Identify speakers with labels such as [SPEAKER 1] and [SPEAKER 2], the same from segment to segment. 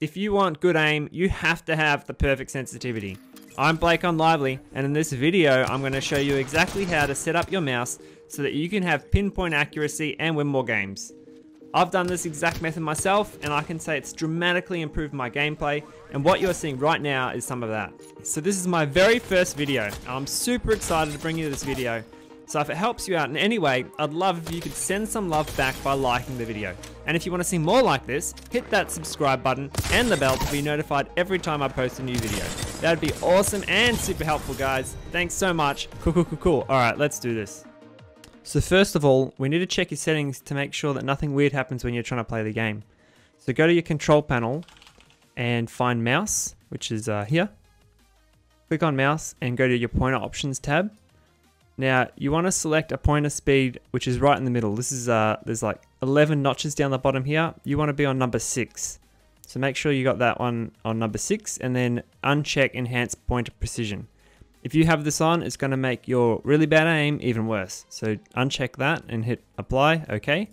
[SPEAKER 1] If you want good aim, you have to have the perfect sensitivity. I'm Blake on Lively, and in this video, I'm going to show you exactly how to set up your mouse so that you can have pinpoint accuracy and win more games. I've done this exact method myself, and I can say it's dramatically improved my gameplay, and what you're seeing right now is some of that. So this is my very first video, and I'm super excited to bring you this video. So if it helps you out in any way, I'd love if you could send some love back by liking the video. And if you want to see more like this, hit that subscribe button and the bell to be notified every time I post a new video. That'd be awesome and super helpful guys. Thanks so much. Cool, cool, cool, cool. Alright, let's do this. So first of all, we need to check your settings to make sure that nothing weird happens when you're trying to play the game. So go to your control panel and find mouse, which is uh, here. Click on mouse and go to your pointer options tab. Now you want to select a pointer speed which is right in the middle. This is uh, there's like 11 notches down the bottom here. You want to be on number six. So make sure you got that one on number six and then uncheck enhance pointer precision. If you have this on, it's going to make your really bad aim even worse. So uncheck that and hit apply, okay.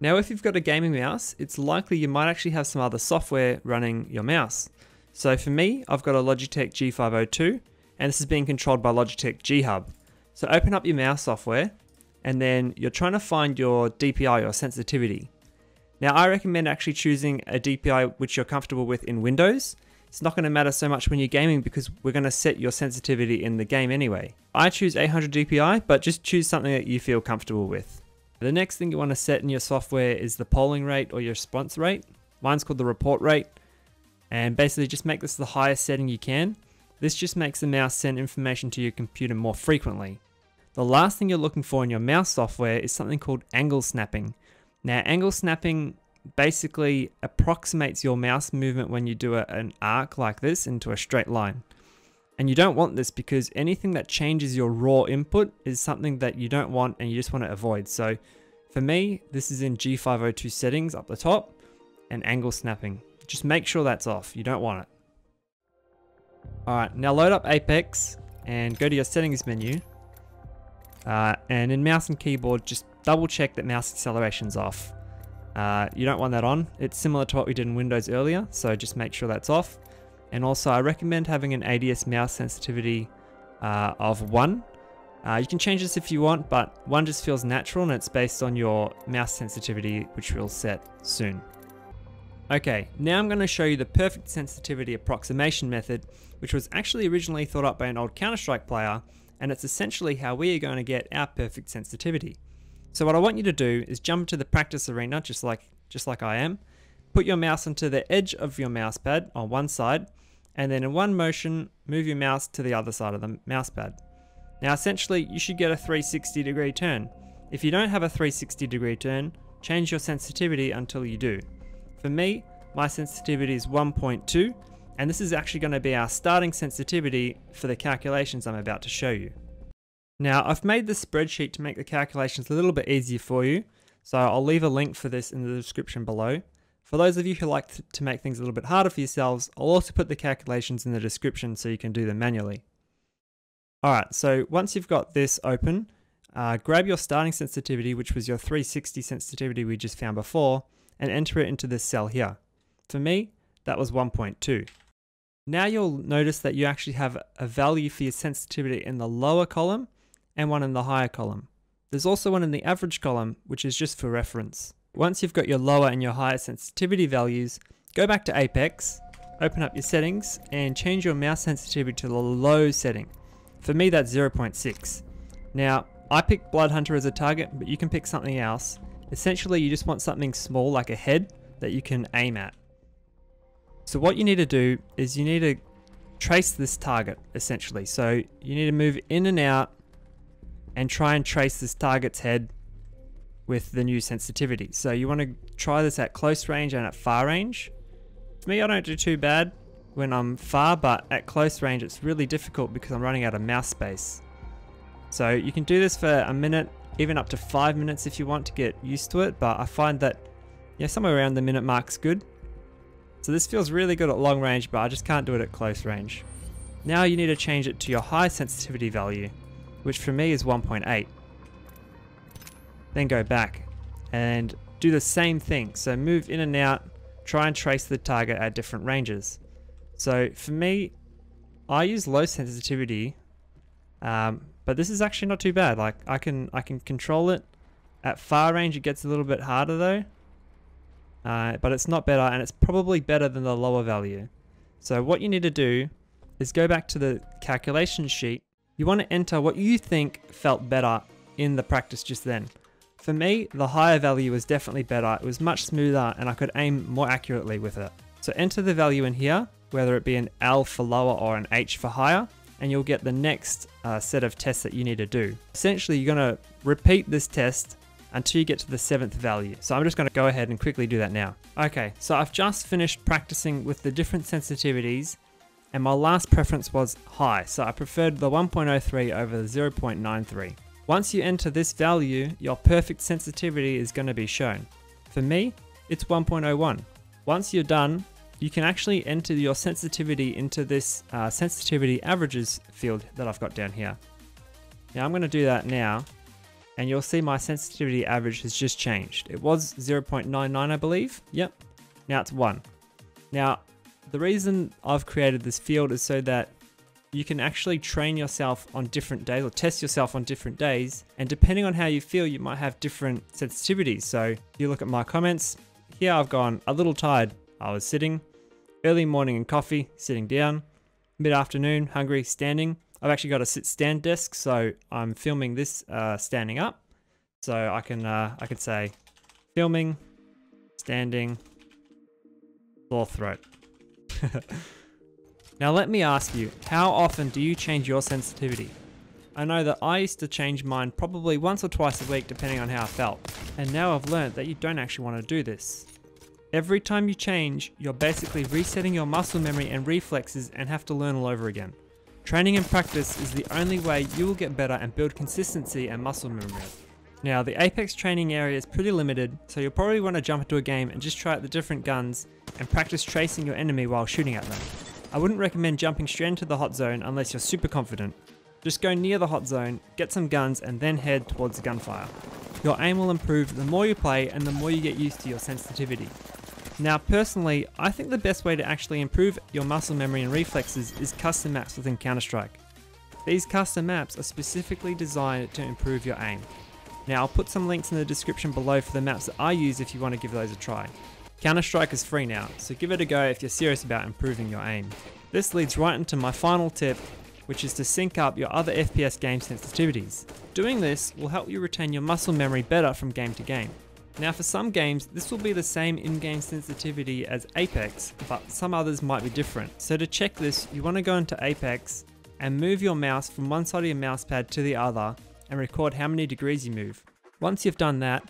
[SPEAKER 1] Now if you've got a gaming mouse, it's likely you might actually have some other software running your mouse. So for me, I've got a Logitech G502 and this is being controlled by Logitech G Hub. So open up your mouse software and then you're trying to find your DPI or sensitivity. Now I recommend actually choosing a DPI which you're comfortable with in Windows. It's not going to matter so much when you're gaming because we're going to set your sensitivity in the game anyway. I choose 800 DPI, but just choose something that you feel comfortable with. The next thing you want to set in your software is the polling rate or your response rate. Mine's called the report rate. And basically just make this the highest setting you can. This just makes the mouse send information to your computer more frequently. The last thing you're looking for in your mouse software is something called angle snapping. Now, angle snapping basically approximates your mouse movement when you do a, an arc like this into a straight line. And you don't want this because anything that changes your raw input is something that you don't want and you just want to avoid. So for me, this is in G502 settings up the top and angle snapping. Just make sure that's off. You don't want it. Alright, now load up Apex and go to your settings menu. Uh, and in mouse and keyboard, just double check that mouse acceleration's off. Uh, you don't want that on. It's similar to what we did in Windows earlier, so just make sure that's off. And also, I recommend having an ADS mouse sensitivity uh, of 1. Uh, you can change this if you want, but 1 just feels natural and it's based on your mouse sensitivity, which we'll set soon. Okay, now I'm going to show you the perfect sensitivity approximation method, which was actually originally thought up by an old Counter-Strike player, and it's essentially how we are going to get our perfect sensitivity. So what I want you to do is jump to the practice arena, just like, just like I am, put your mouse onto the edge of your mouse pad on one side, and then in one motion, move your mouse to the other side of the mouse pad. Now essentially, you should get a 360 degree turn. If you don't have a 360 degree turn, change your sensitivity until you do. For me, my sensitivity is 1.2, and this is actually going to be our starting sensitivity for the calculations I'm about to show you. Now, I've made this spreadsheet to make the calculations a little bit easier for you, so I'll leave a link for this in the description below. For those of you who like to make things a little bit harder for yourselves, I'll also put the calculations in the description so you can do them manually. Alright, so once you've got this open, uh, grab your starting sensitivity, which was your 360 sensitivity we just found before, and enter it into this cell here. For me, that was 1.2. Now you'll notice that you actually have a value for your sensitivity in the lower column and one in the higher column. There's also one in the average column, which is just for reference. Once you've got your lower and your higher sensitivity values, go back to Apex, open up your settings, and change your mouse sensitivity to the low setting. For me, that's 0.6. Now, I picked Bloodhound as a target, but you can pick something else, Essentially, you just want something small like a head that you can aim at. So what you need to do is you need to trace this target, essentially. So you need to move in and out and try and trace this target's head with the new sensitivity. So you want to try this at close range and at far range. For me, I don't do too bad when I'm far, but at close range it's really difficult because I'm running out of mouse space. So you can do this for a minute even up to five minutes if you want to get used to it, but I find that yeah, somewhere around the minute mark's good. So this feels really good at long range, but I just can't do it at close range. Now you need to change it to your high sensitivity value, which for me is 1.8. Then go back and do the same thing. So move in and out try and trace the target at different ranges. So for me, I use low sensitivity, um, but this is actually not too bad. Like I can I can control it. At far range, it gets a little bit harder though, uh, but it's not better, and it's probably better than the lower value. So what you need to do is go back to the calculation sheet. You want to enter what you think felt better in the practice just then. For me, the higher value was definitely better. It was much smoother and I could aim more accurately with it. So enter the value in here, whether it be an L for lower or an H for higher, and you'll get the next uh, set of tests that you need to do. Essentially, you're going to repeat this test until you get to the seventh value. So I'm just going to go ahead and quickly do that now. Okay, so I've just finished practicing with the different sensitivities and my last preference was high, so I preferred the 1.03 over the 0.93. Once you enter this value, your perfect sensitivity is going to be shown. For me, it's 1.01. Once you're done, you can actually enter your sensitivity into this uh, sensitivity averages field that I've got down here. Now I'm going to do that now, and you'll see my sensitivity average has just changed. It was 0.99 I believe, yep, now it's 1. Now, the reason I've created this field is so that you can actually train yourself on different days or test yourself on different days. And depending on how you feel, you might have different sensitivities. So if you look at my comments, here I've gone a little tired. I was sitting, early morning and coffee, sitting down, mid afternoon, hungry, standing. I've actually got a sit stand desk, so I'm filming this uh, standing up. So I can uh, I could say filming, standing, sore throat. Now let me ask you, how often do you change your sensitivity? I know that I used to change mine probably once or twice a week depending on how I felt, and now I've learned that you don't actually want to do this. Every time you change, you're basically resetting your muscle memory and reflexes and have to learn all over again. Training and practice is the only way you will get better and build consistency and muscle memory. Now the Apex training area is pretty limited, so you'll probably want to jump into a game and just try out the different guns and practice tracing your enemy while shooting at them. I wouldn't recommend jumping straight into the hot zone unless you're super confident. Just go near the hot zone, get some guns and then head towards the gunfire. Your aim will improve the more you play and the more you get used to your sensitivity. Now personally, I think the best way to actually improve your muscle memory and reflexes is custom maps within Counter-Strike. These custom maps are specifically designed to improve your aim. Now I'll put some links in the description below for the maps that I use if you want to give those a try. Counter-Strike is free now, so give it a go if you're serious about improving your aim. This leads right into my final tip, which is to sync up your other FPS game sensitivities. Doing this will help you retain your muscle memory better from game to game. Now for some games, this will be the same in-game sensitivity as Apex, but some others might be different. So to check this, you want to go into Apex and move your mouse from one side of your mouse pad to the other and record how many degrees you move. Once you've done that,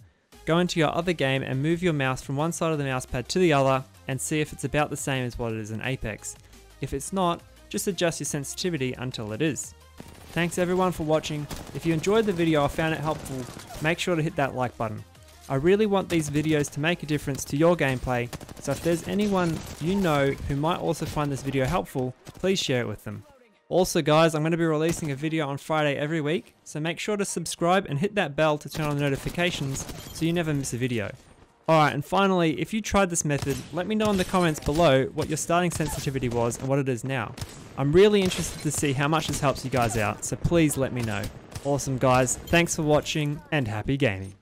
[SPEAKER 1] Go into your other game and move your mouse from one side of the mouse pad to the other and see if it's about the same as what it is in Apex. If it's not, just adjust your sensitivity until it is. Thanks everyone for watching. If you enjoyed the video or found it helpful, make sure to hit that like button. I really want these videos to make a difference to your gameplay, so if there's anyone you know who might also find this video helpful, please share it with them. Also guys, I'm going to be releasing a video on Friday every week, so make sure to subscribe and hit that bell to turn on notifications so you never miss a video. Alright, and finally, if you tried this method, let me know in the comments below what your starting sensitivity was and what it is now. I'm really interested to see how much this helps you guys out, so please let me know. Awesome guys, thanks for watching and happy gaming.